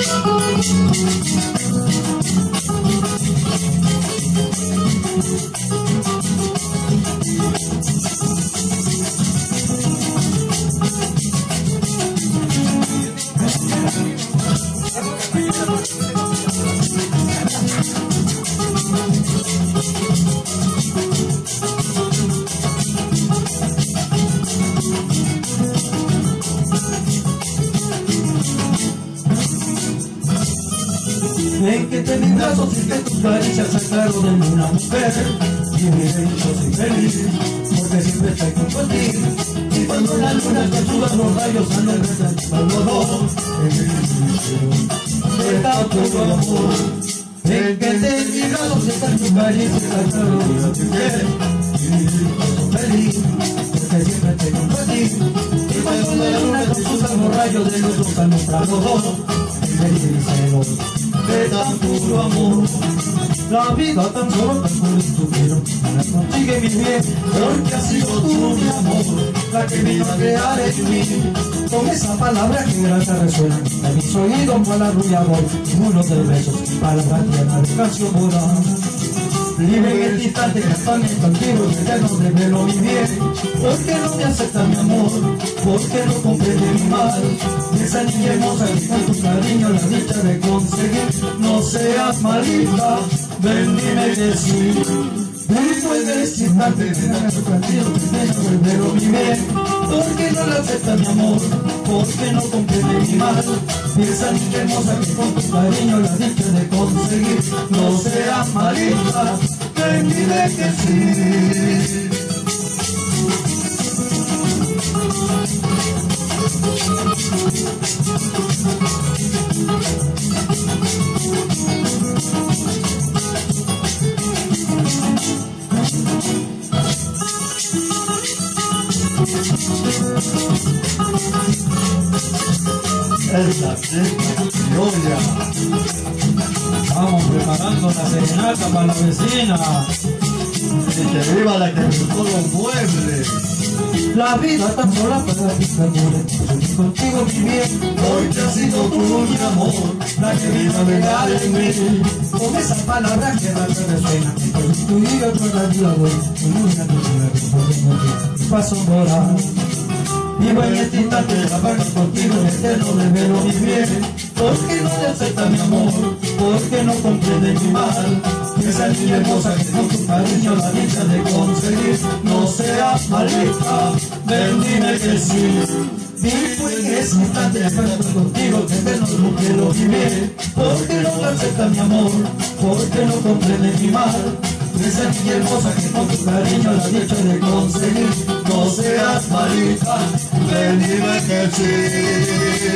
Thank you. En que te mis brazos y que tus caricias sacaron mí. Una mujer Y mi soy feliz porque siempre estoy a ti Y cuando la luna te suba los rayos a alegran cuando no En el tanto amor. En que te mis brazos y que tus caricias sacaron de una mujer. Y mi yo soy feliz porque siempre estoy a ti Y cuando la luna te suba los rayos de los alumbran los dos En el puro amor. La vida tan solo tan estuvieron, la consigue mi bien, porque ha sido tú mi amor, la que vino a crear en mí. Con esa palabra que gracia resuena, en mis oídos con la arrullador, uno de besos, palabra tierna de canción moral. Libre en el instante cantando contigo que no revelo mi bien ¿Por qué no me acepta mi amor? ¿Por qué no comprende mi mal? Esa niña hermosa que con tu cariño la dicha de conseguir No seas malita, ven dime que sí de de canto contigo bien ¿Por qué no la acepta mi amor? ¿Por qué no comprende mi mal? Esa niña hermosa que con tu cariño la dicha de conseguir No seas malita dime que sí. Es la criolla. Vamos preparando la serenata para la vecina. Y que viva la que pintó los muebles. La vida tan sola para ti, amor. Contigo mi bien. Hoy que ha sido tú mi amor, la que vino a regar en mí. Con esa palabra que que resuena. Con tu yo con la vida buena. Con una luna que por paso moral. Vivo en este instante, la paz contigo, en eterno revelo mi bien. ¿Por qué no te acepta mi amor? ¿Por qué no comprende mi mal? Esa niña hermosa que con tu cariño la dicha de conseguir No seas maldita, ven dime que sí Vivo en ese instante, la paz contigo, que eterno no quiero vivir ¿Por qué no acepta mi amor? ¿Por qué no comprende mi mal? Esa niña hermosa que con tu cariño la dicha de conseguir No seas malita, ven dime que sí